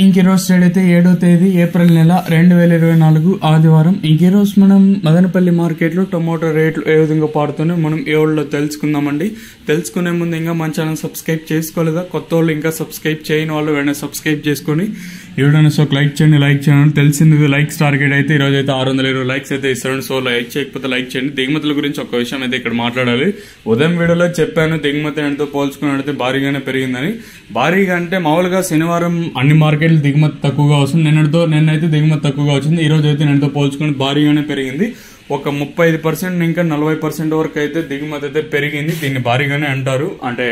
ఇంకెరోజు stayed అయితే ఏడో తేదీ ఏప్రిల్ నెల రెండు వేల ఇరవై నాలుగు ఆదివారం. ఇంకెరోజు మనం మదనపల్లి మార్కెట్లో టొమాటో రేట్లు ఏ విధంగా పాడుతున్నాయో మనం ఏ ఊళ్ళో తెలుసుకుందామండి. తెలుసుకునే ముందు ఇంకా మన ఛానల్ సబ్స్క్రైబ్ చేసుకోలేదా? కొత్త వాళ్ళు ఇంకా సబ్స్క్రైబ్ చేయని వాళ్ళు వెంటనే సబ్స్క్రైబ్ చేసుకొని ఎవడైనా సో లైక్ చేయండి లైక్ చేయండి. తెలిసింది లైక్స్ టార్గెట్ అయితే ఈరోజు అయితే ఆరు వందల ఇరవై లైక్స్ అయితే ఇస్తాను సో లైక్ చేయకపోతే లైక్ చేయండి. దిగుమతుల గురించి ఒక విషయం అయితే ఇక్కడ మాట్లాడాలి. ఉదయం వీడియోలో చెప్పాను దిగుమతి ఎంతో పోల్చుకుని భారీగానే పెరిగిందని. భారీగా అంటే మామూలుగా శనివారం అన్ని మార్కెట్ మార్కెట్ దిగుమతి తక్కువగా వస్తుంది. నిన్నటితో నిన్నైతే దిగుమతి తక్కువగా వచ్చింది. ఈ రోజు అయితే నిన్నతో పోల్చుకుని భారీగానే పెరిగింది. ఒక ముప్పై ఐదు పర్సెంట్ ఇంకా నలభై పర్సెంట్ వరకు అయితే దిగుమతి అయితే పెరిగింది. దీన్ని భారీగానే అంటారు. అంటే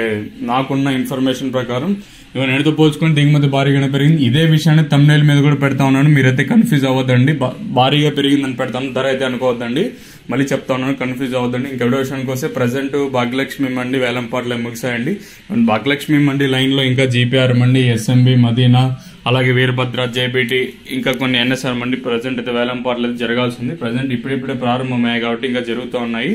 నాకున్న ఇన్ఫర్మేషన్ ప్రకారం ఇవన్నీ ఎడతో పోల్చుకొని దిగుమతి భారీగానే పెరిగింది. ఇదే విషయాన్ని తమిళ మీద కూడా పెడతా ఉన్నాను. మీరైతే కన్ఫ్యూజ్ అవ్వద్దండి. భారీగా పెరిగిందని పెడతాను. ధర అయితే అనుకోవద్దండి. మళ్ళీ చెప్తా ఉన్నాను. కన్ఫ్యూజ్ అవ్వద్దండి. ఇంకెవడో విషయానికి వస్తే ప్రజెంట్ భాగ్యలక్ష్మి మండి వేలంపాట్లు ముగిసాయండి భాగ్యలక్ష్మి మండి లైన్లో ఇంకా జీపీఆర్ మండి ఎస్ఎంబి మదీనా అలాగే వీరభద్ర జేబీటీ ఇంకా కొన్ని ఎన్ఎస్ఆర్ మండి ప్రజెంట్ అయితే వేలంపాట్లు అయితే జరగాల్సింది. ప్రజెంట్ ఇప్పుడిప్పుడే ప్రారంభమయ్యాయి కాబట్టి ఇంకా జరుగుతూ ఉన్నాయి.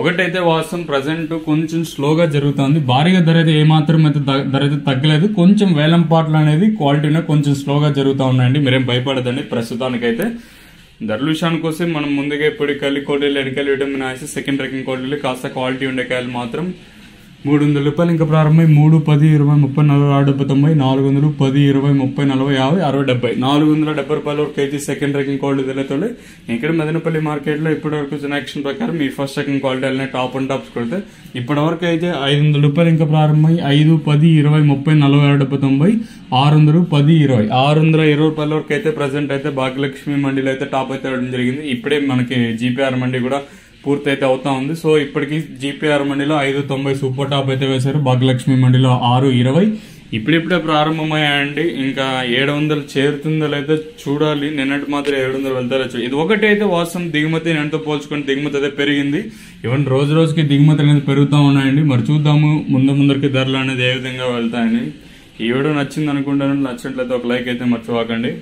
ఒకటైతే వాస్తవం ప్రజెంట్ కొంచెం స్లోగా జరుగుతుంది భారీగా ధర అయితే ఏమాత్రం అయితే ధర అయితే తగ్గలేదు. కొంచెం వేలంపాట్లు అనేది క్వాలిటీనే కొంచెం స్లోగా జరుగుతూ ఉన్నాయండి. మీరేం భయపడదండి. ప్రస్తుతానికైతే ధరలు విషయానికి వస్తే మనం ముందుగా ఇప్పుడు కలి కోటీలు వెనకాల విటమిన్ ఆసి సెకండ్ ర్యాంకింగ్ కోటీలు కాస్త క్వాలిటీ ఉండే కాయలు మాత్రం మూడు వందల రూపాయలు. ఇంకా ప్రారంభమై మూడు పది ఇరవై ముప్పై నలభై ఆరు డెబ్బై తొంభై నాలుగు వందలు పది ఇరవై ముప్పై నలభై యాభై అరవై డెబ్బై. నాలుగు వందల డెబ్బై రూపాయల వరకు కేజీ సెకండ్ ర్యాంకింగ్ క్వాలిటీ తెలియతోలే ఇక్కడ మదనపల్లి మార్కెట్లో ఇప్పటివరకు ఇప్పటి వరకు యాక్షన్ ప్రకారం మీ ఫస్ట్ సెకండ్ క్వాలిటీ వెళ్ళిన టాప్ అండ్ టాప్స్ కొడితే ఇప్పటి వరకు అయితే ఐదు వందల రూపాయలు ఇంకా ప్రారంభమై ఐదు పది ఇరవై ముప్పై నలభై ఆరు డెబ్బై తొంభై ఆరు వందలు పది ఇరవై. ఆరు వందల ఇరవై రూపాయల వరకు అయితే ప్రజెంట్ అయితే భాగ్యలక్ష్మి మండీలో అయితే టాప్ అయితే వెళ్ళడం జరిగింది. ఇప్పుడే మనకి జీపీఆర్ మండీ కూడా పూర్తి అయితే అవుతా ఉంది. సో ఇప్పటికి జీపీఆర్ మండీలో ఐదు తొంభై సూపర్ టాప్ అయితే వేశారు. భాగ్యలక్ష్మి మండిలో ఆరు ఇరవై. ఇప్పుడిప్పుడే ప్రారంభమయ్యాయండి. ఇంకా ఏడు వందలు చేరుతుందో లేదో చూడాలి. నిన్నటి మాత్రం ఏడు వందలు వెళ్తారో ఇది ఒకటి అయితే వాస్తవం. దిగుమతి నిన్నతో పోల్చుకొని దిగుమతి అయితే పెరిగింది. ఈవెన్ రోజు రోజుకి దిగుమతి అనేది పెరుగుతూ ఉన్నాయండి. మరి చూద్దాము ముందు ముందరికి ధరలు అనేది ఏ విధంగా వెళ్తాయని. ఈ వీడియో నచ్చింది అనుకుంటాను నచ్చినట్లయితే ఒక లైక్ అయితే మర్చిపోకండి.